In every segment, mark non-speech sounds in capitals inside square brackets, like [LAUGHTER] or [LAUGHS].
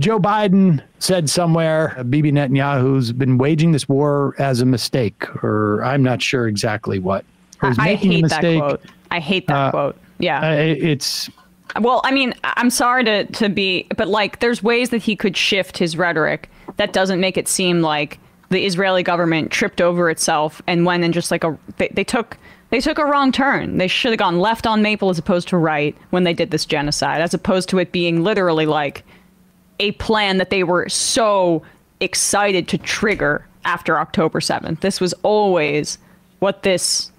Joe Biden said somewhere, uh, Bibi Netanyahu's been waging this war as a mistake, or I'm not sure exactly what. I, I hate that quote. I hate that uh, quote. Yeah. Uh, it's. Well, I mean, I'm sorry to, to be, but like, there's ways that he could shift his rhetoric that doesn't make it seem like the Israeli government tripped over itself and went and just like a, they, they took they took a wrong turn. They should have gone left on Maple as opposed to right when they did this genocide, as opposed to it being literally like a plan that they were so excited to trigger after October 7th. This was always what this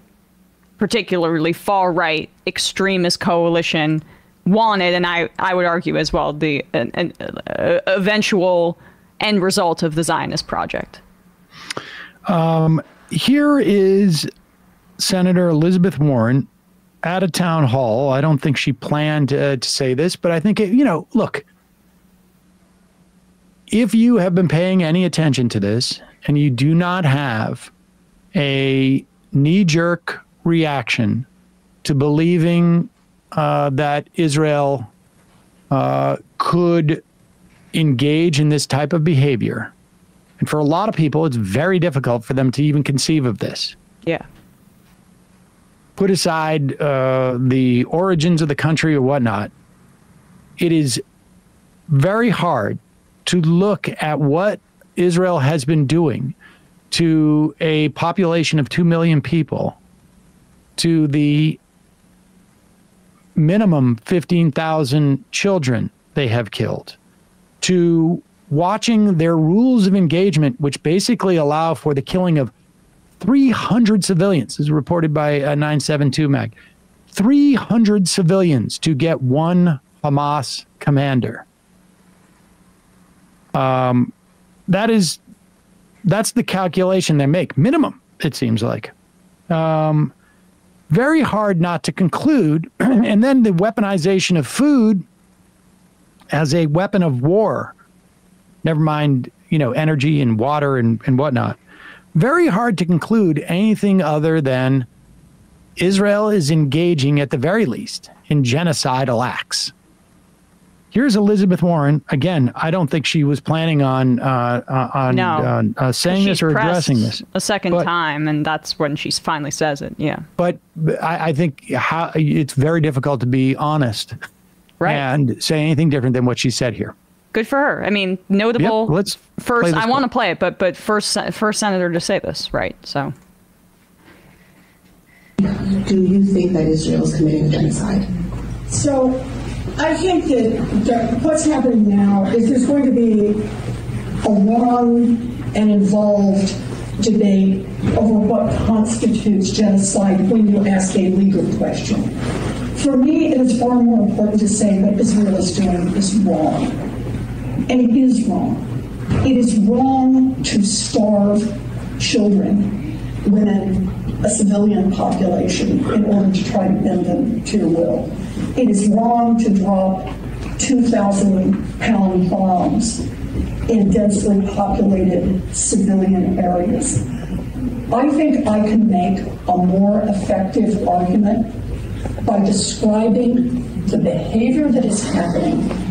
particularly far right extremist coalition wanted, and I, I would argue as well the an, an uh, eventual end result of the Zionist project. Um, here is Senator Elizabeth Warren at a town hall. I don't think she planned uh, to say this, but I think, it, you know, look, if you have been paying any attention to this and you do not have a knee jerk reaction to believing uh, that Israel uh, could engage in this type of behavior, and for a lot of people, it's very difficult for them to even conceive of this. Yeah put aside uh, the origins of the country or whatnot, it is very hard to look at what Israel has been doing to a population of 2 million people, to the minimum 15,000 children they have killed, to watching their rules of engagement, which basically allow for the killing of 300 civilians, as reported by uh, 972 Mag. 300 civilians to get one Hamas commander. Um, that is, that's the calculation they make, minimum, it seems like. Um, very hard not to conclude. [CLEARS THROAT] and then the weaponization of food as a weapon of war, never mind, you know, energy and water and, and whatnot very hard to conclude anything other than Israel is engaging, at the very least, in genocidal acts. Here's Elizabeth Warren. Again, I don't think she was planning on uh, uh on no. uh, uh, saying this or addressing this a second but, time, and that's when she finally says it. Yeah. But I, I think how, it's very difficult to be honest right. and say anything different than what she said here good for her. I mean, notable. Yep, let's first. I want to play it, but but first first senator to say this, right? So. Do you think that Israel is committing genocide? So, I think that, what's happening now is there's going to be a long and involved debate over what constitutes genocide when you ask a legal question. For me, it is far more important to say what Israel is doing is wrong and it is wrong. It is wrong to starve children, women, a civilian population in order to try to bend them to your will. It is wrong to drop 2,000 pound bombs in densely populated civilian areas. I think I can make a more effective argument by describing the behavior that is happening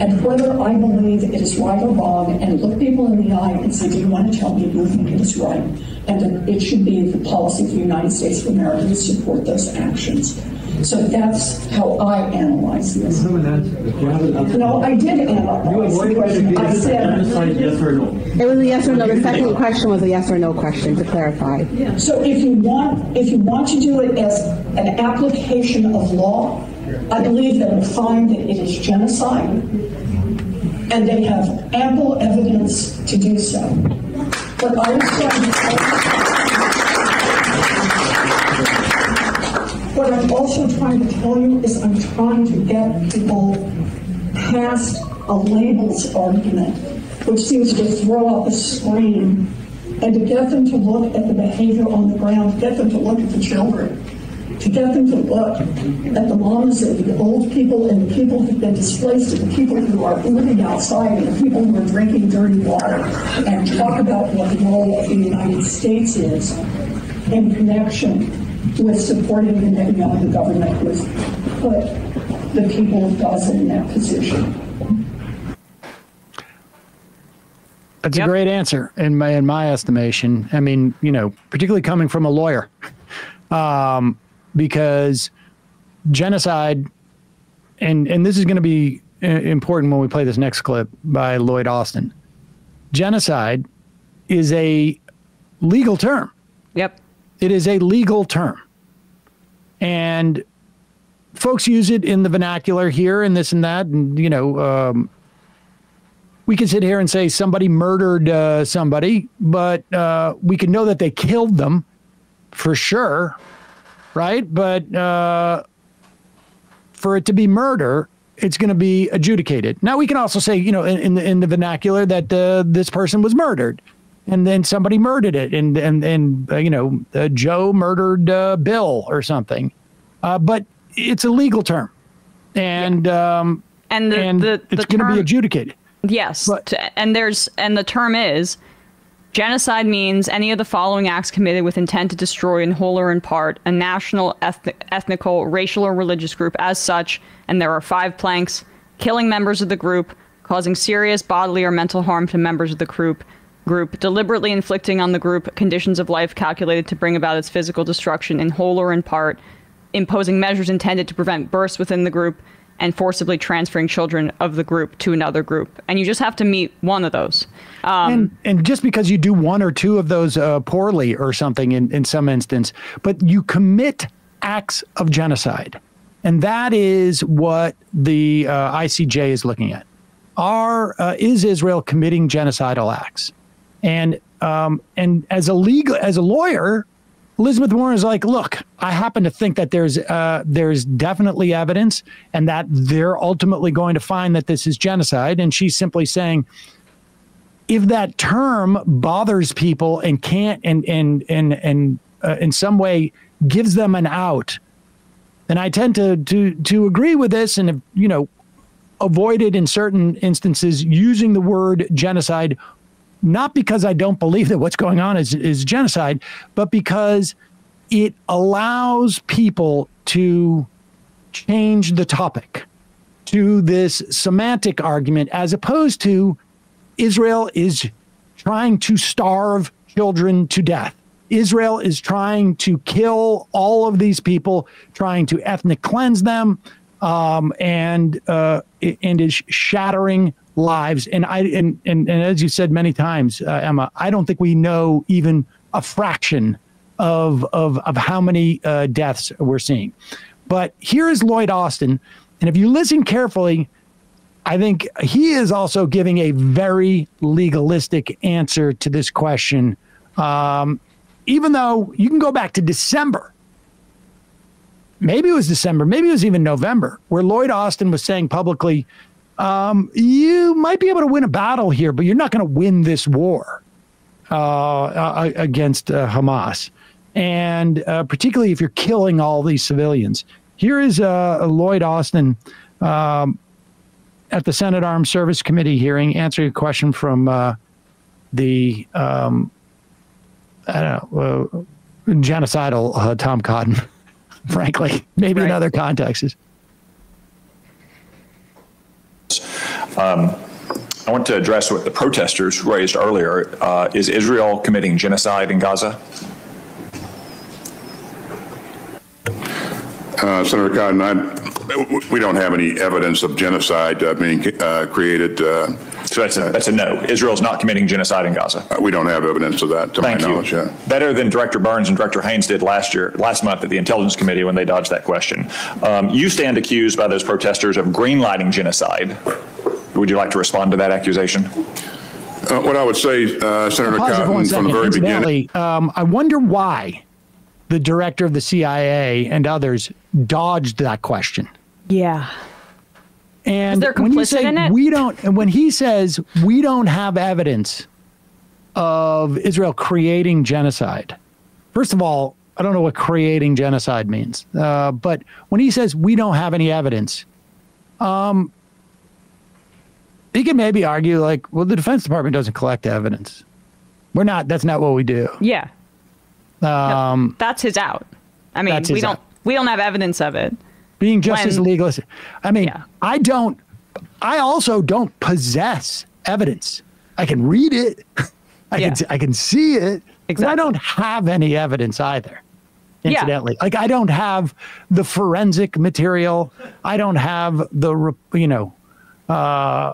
and whether I believe it is right or wrong, and look people in the eye and say, do you want to tell me you think it is right? And that it should be the policy of the United States of America to support those actions. So that's how I analyze this. No, I did analyze the question. I said yes or no. It was a yes or no. The second question was a yes or no question to clarify. So if you want, if you want to do it as an application of law, I believe they will find that it is genocide, and they have ample evidence to do so. But I am trying to what I'm also trying to tell you is I'm trying to get people past a labels argument, which seems to throw up a screen, and to get them to look at the behavior on the ground, get them to look at the children to get them to look at the moms and the old people and the people who've been displaced and the people who are living outside and the people who are drinking dirty water and talk about what the role of the United States is in connection with supporting the Netanyahu government who has put the people of Gaza in that position. That's Yep. a great answer in my in my estimation. I mean, you know, particularly coming from a lawyer, um, because genocide, and and this is going to be uh, important when we play this next clip by Lloyd Austin. Genocide is a legal term. Yep. It is a legal term, and folks use it in the vernacular here and this and that, and you know, um, we can sit here and say somebody murdered uh, somebody, but uh, we can know that they killed them for sure, right? But uh, for it to be murder, it's going to be adjudicated. Now we can also say, you know, in, in the in the vernacular that uh, this person was murdered, and then somebody murdered it, and and and uh, you know, uh, Joe murdered uh, Bill or something, uh, but it's a legal term, and um, And the and the, it's going to be adjudicated. Yes, But- and there's and the term is genocide means any of the following acts committed with intent to destroy in whole or in part a national, ethnic, ethnical, racial, or religious group as such. And there are five planks: killing members of the group, causing serious bodily or mental harm to members of the group, group deliberately inflicting on the group conditions of life calculated to bring about its physical destruction in whole or in part, imposing measures intended to prevent births within the group, and forcibly transferring children of the group to another group. And you just have to meet one of those. Um, and and just because you do one or two of those uh, poorly or something in, in some instance, but you commit acts of genocide, and that is what the uh, ICJ is looking at. Are uh, is Israel committing genocidal acts? And um, and as a legal as a lawyer, Elizabeth Warren is like, look, I happen to think that there's uh, there's definitely evidence, and that they're ultimately going to find that this is genocide. And she's simply saying, if that term bothers people and can't and and and and uh, in some way gives them an out, then I tend to to to agree with this, and you know, avoided in certain instances using the word genocide not because I don't believe that what's going on is, is genocide, but because it allows people to change the topic to this semantic argument as opposed to Israel is trying to starve children to death. Israel is trying to kill all of these people, trying to ethnic cleanse them, um, and uh, and is shattering lives. And I and, and and as you said many times, uh, Emma, I don't think we know even a fraction of of of how many uh, deaths we're seeing. But here is Lloyd Austin, and if you listen carefully, I think he is also giving a very legalistic answer to this question. Um, even though you can go back to December maybe it was December, maybe it was even November, where Lloyd Austin was saying publicly, um, you might be able to win a battle here, but you're not going to win this war uh, uh, against uh, Hamas. And uh, particularly if you're killing all these civilians. Here is uh, Lloyd Austin um, at the Senate Armed Service Committee hearing answering a question from uh, the, um, I don't know, uh, genocidal uh, Tom Cotton. [LAUGHS] frankly, maybe in other contexts. I want to address what the protesters raised earlier. Uh, Is Israel committing genocide in Gaza? Uh, Senator Cotton, I, we don't have any evidence of genocide uh, being uh, created. Uh, So that's a, that's a no. Israel's not committing genocide in Gaza. we don't have evidence of that, to Thank my you. knowledge. Yeah. Better than Director Burns and Director Haines did last year, last month at the Intelligence Committee when they dodged that question. Um, you stand accused by those protesters of greenlighting genocide. Would you like to respond to that accusation? Uh, what I would say, uh, Senator Pause it for Cotton, from second. the very beginning. Incidentally, um, I wonder why the director of the CIA and others dodged that question. yeah. And when you say we don't, and when he says we don't have evidence of Israel creating genocide, first of all, I don't know what creating genocide means. Uh, but when he says we don't have any evidence, um, he can maybe argue like, well, the Defense Department doesn't collect evidence. We're not. That's not what we do. Yeah. Um, That's his out. I mean, we don't out. we don't have evidence of it. being just as when- legalist. I mean, Yeah. I don't. I also don't possess evidence. I can read it. [LAUGHS] I Yeah. can I can see it. but I don't have any evidence either. Yeah. Incidentally, like I don't have the forensic material. I don't have the you know uh,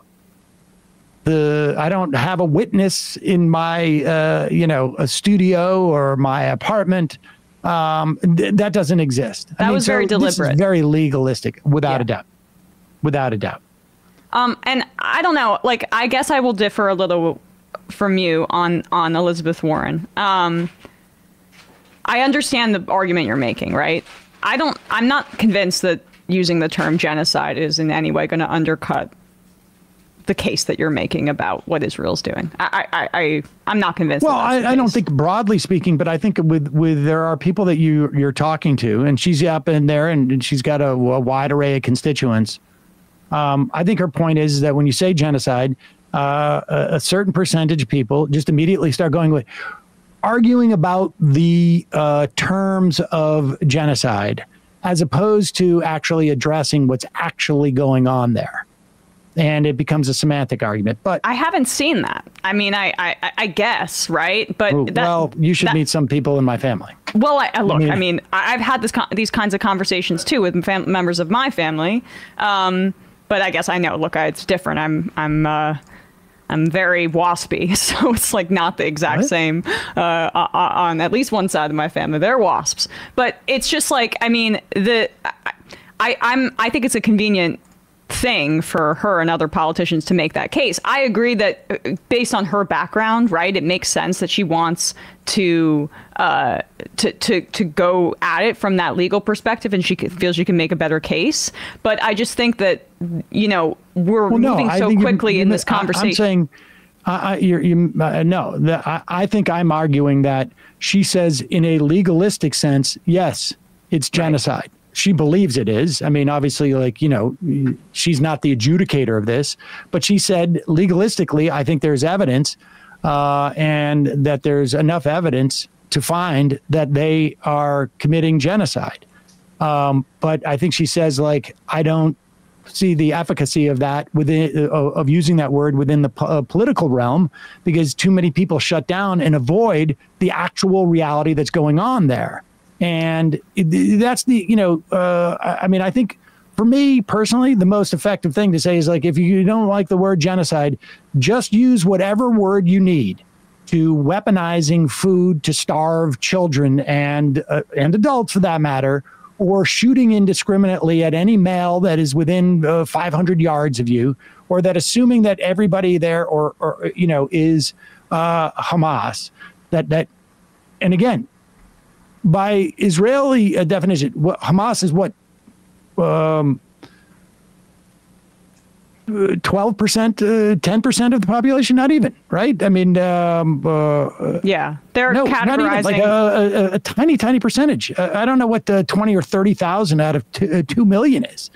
the I don't have a witness in my uh, you know a studio or my apartment. Um, th- that doesn't exist. I That was very this is deliberate. very legalistic, without a doubt. Without a doubt. Um, and I don't know. Like, I guess I will differ a little from you on on Elizabeth Warren. Um, I understand the argument you're making, right? I don't. I'm not convinced that using the term genocide is in any way going to undercut the case that you're making about what Israel's doing. I, I, I I'm not convinced. Well, I, I don't think broadly speaking, but I think with with there are people that you you're talking to, and she's up in there, and, and she's got a, a wide array of constituents. Um, I think her point is that when you say genocide, uh, a, a certain percentage of people just immediately start going with arguing about the uh, terms of genocide as opposed to actually addressing what's actually going on there, and it becomes a semantic argument. But I haven't seen that. I mean, I, I, I guess, right? But that, well, you should that- meet some people in my family. Well, I, I look. I mean- mean, I, I've had this con- these kinds of conversations too with fam- members of my family. Um, but I guess I know. Look, I, it's different. I'm I'm uh, I'm very waspy, [LAUGHS] so it's like not the exact What? same uh, on at least one side of my family. They're wasps, but it's just like I mean the I, I I'm I think it's a convenient thing for her and other politicians to make that case. I agree that uh, based on her background, right, it makes sense that she wants to uh, to to to go at it from that legal perspective, and she feels she can make a better case. But I just think that you know we're Well, moving I so think you- quickly you in this conversation. I'm saying, I, I, you're, you, uh, no, the, I, I think I'm arguing that she says, in a legalistic sense, yes, it's genocide. She believes it is. I mean, obviously, like, you know, she's not the adjudicator of this, but she said, legalistically, I think there's evidence uh, and that there's enough evidence to find that they are committing genocide. Um, but I think she says, like, I don't see the efficacy of that within of using that word within the po- uh, political realm because too many people shut down and avoid the actual reality that's going on there and that's the you know uh, I, mean i think for me personally the most effective thing to say is like if you don't like the word genocide just use whatever word you need to weaponizing food to starve children and uh, and adults for that matter or shooting indiscriminately at any male that is within uh, 500 yards of you or that assuming that everybody there or, or you know is uh, hamas that that and again by israeli uh, definition what hamas is what um, 12%, uh, 10% of the population, not even, right? I mean, um, uh, yeah, they're no, categorizing. not even, like a, a, a tiny, tiny percentage. Uh, I don't know what the 20 or 30,000 out of two, uh, 2 million is.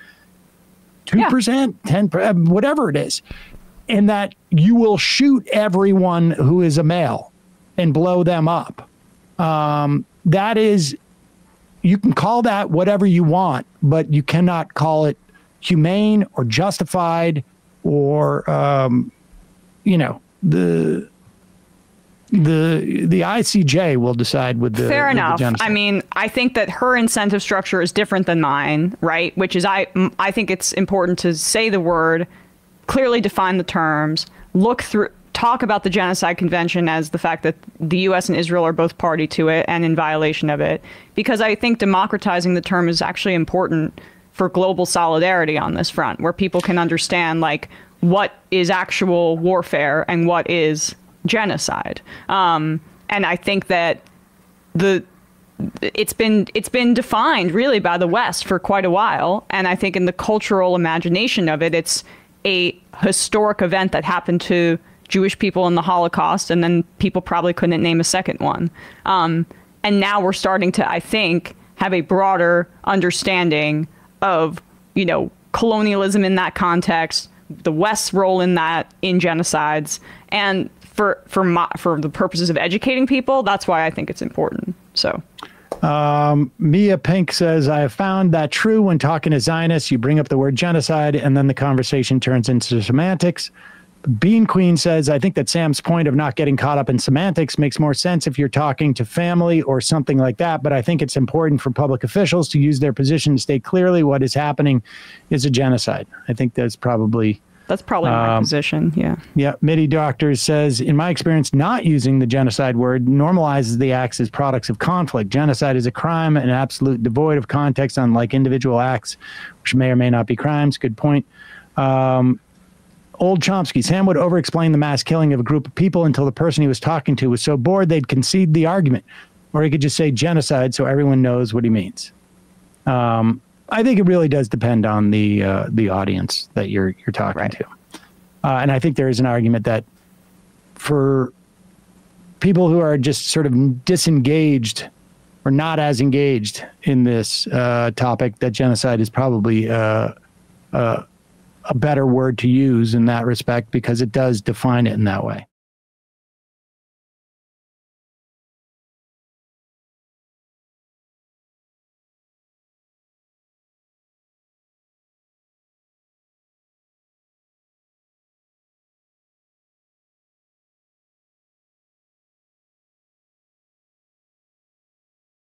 2%, 10%, whatever it is. And that you will shoot everyone who is a male and blow them up. Um, that is, you can call that whatever you want, but you cannot call it humane or justified or, um, you know, the the the ICJ will decide with the Fair with enough. genocide. I mean, I think that her incentive structure is different than mine, right? Which is I I think it's important to say the word, clearly define the terms, look through talk about the genocide convention as the fact that the US and Israel are both party to it and in violation of it because I think democratizing the term is actually important for global solidarity on this front where people can understand like what is actual warfare and what is genocide. Um, and I think that the it's been it's been defined really by the West for quite a while, and I think in the cultural imagination of it, it's a historic event that happened to Jewish people in the Holocaust, and then people probably couldn't name a second one. Um, and now we're starting to, I think, have a broader understanding of you know colonialism in that context, the West's role in that in genocides, and for for my, for the purposes of educating people, that's why I think it's important. So. Mia Pink says, I have found that true when talking to Zionists, you bring up the word genocide and then the conversation turns into semantics. Bean Queen says, I think that Sam's point of not getting caught up in semantics makes more sense if you're talking to family or something like that. But I think it's important for public officials to use their position to state clearly what is happening is a genocide. I think that's probably That's probably my position. Yeah. yeah, MIDI Doctor says, in my experience, not using the genocide word normalizes the acts as products of conflict. Genocide is a crime and absolute devoid of context, unlike individual acts, which may or may not be crimes. Good point. Um, Old Chomsky, Sam would over explain the mass killing of a group of people until the person he was talking to was so bored they'd concede the argument. Or he could just say genocide so everyone knows what he means. Um, I think it really does depend on the uh, the audience that you're you're talking Right. to. Uh, and I think there is an argument that for people who are just sort of disengaged or not as engaged in this uh, topic, that genocide is probably uh, uh, a better word to use in that respect because it does define it in that way.